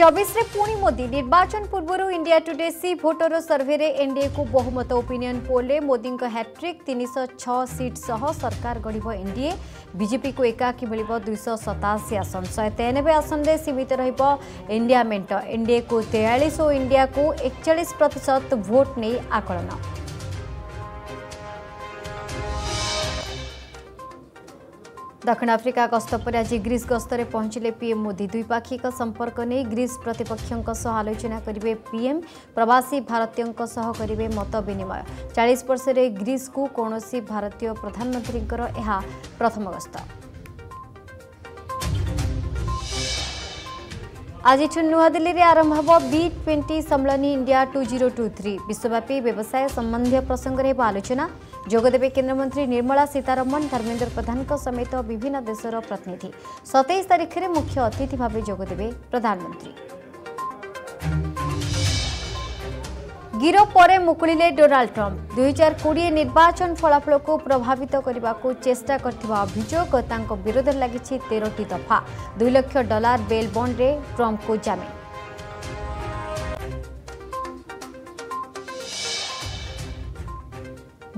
চবিশে পুঁ মোদি নির্বাচন পূর্বর India Today C voter survey NDA কু বহুমত ওপিনিয়ন পোলে মোদি হ্যাট্রিক তিনশ ছ সিট সহ সরকার গড়ব এনডিএ বিজেপি কু একাকি মিলব দুইশ সতাশি আসন শহে তেয়ানবে আসনে সীমিত রহব ইন্ডিয়া মেট এনডিএ কু তেয়াশ ও ইন্ডিয়া কু একচাশ প্রত ভোট নেই আকলন दक्षिण आफ्रिका गस्त पर आज ग्रीस गस्तरे पहुंचले पीएम मोदी द्विपाक्षिक संपर्क नहीं ग्रीस प्रतिपक्ष आलोचना करेंगे पीएम प्रवासी भारतीयों करेंगे मत विनिमय चालीस वर्ष ग्रीस को कौन भारतीय प्रधानमंत्री प्रथम गस्त आज नुआ दिल्ली में आरंभ हम बी ट्वेंटी सम्मेलन India two zero two three विश्वव्यापी व्यवसाय संबंधी प्रसंग में आलोचना जोगदेवे केन्द्रमंत्री निर्मला सीतारमण धर्मेन्द्र प्रधान समेत विभिन्न देशर प्रतिनिधि सतैश तारीख में मुख्य अतिथि भाव जोगदेवे प्रधानमंत्री গিরফ পরে মুকুলিলে ডোনাল্ড ট্রম্প দুই হাজার কোড়িয়ে নির্বাচন ফলাফলক প্রভাবিত করা চেষ্টা করা অভিযোগ তাঙ্ক বিরোধে লাগিছে তেরোটি দফা দুই লক্ষ ডলার বেল বন্ডে ট্রম্পক জামিন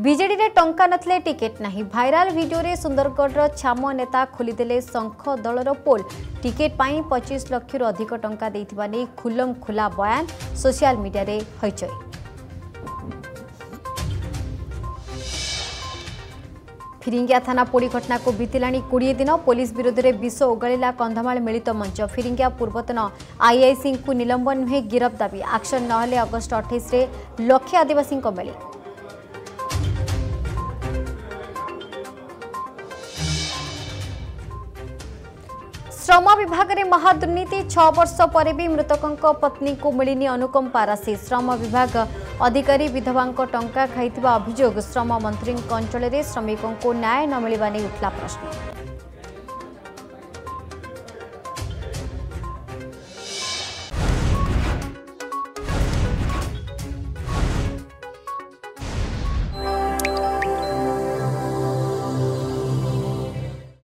ବିଜେଡିରେ ଟଙ୍କା ନଥିଲେ ଟିକେଟ୍ ନାହିଁ ଭାଇରାଲ ଭିଡିଓରେ ସୁନ୍ଦରଗଡ଼ର ଛାମ ନେତା ଖୋଲିଦେଲେ ଶଙ୍ଖ ଦଳର ପୋଲ୍ ଟିକେଟ୍ ପାଇଁ ପଚିଶ ଲକ୍ଷରୁ ଅଧିକ ଟଙ୍କା ଦେଇଥିବା ନେଇ ଖୁଲମ୍ ଖୁଲା ବୟାନ ସୋସିଆଲ ମିଡିଆରେ ହଇଚଇ फिरींगिया थाना पोड़ घटना को बीतला कोड़े दिन पुलिस विरोध में विष ओगा कंधमाल मिलित मंच फिरींगिया पूर्वतन आईआईसी को निलंबन नुहे गिरफ दाबी आक्शन नगस्ट अगस्ट अठाईस लक्ष आदिवासी मेले श्रम विभाग ने महादुर्नीति छ पर भी मृतकों पत्नी को मिलनी अनुकंपा राशि श्रम विभाग अधिकारी विधवाको टा खाइ अभियोग श्रम मन्त्री अञ्चलले श्रमिकको न्याय नमिडा नै उठ्ला प्रश्न